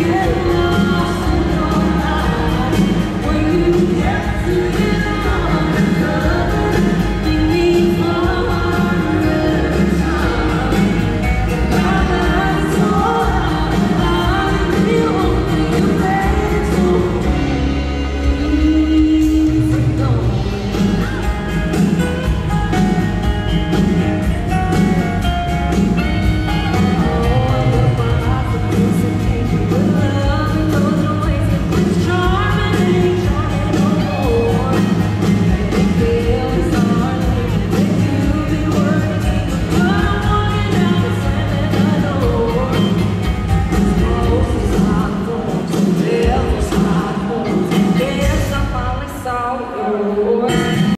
you. Oh,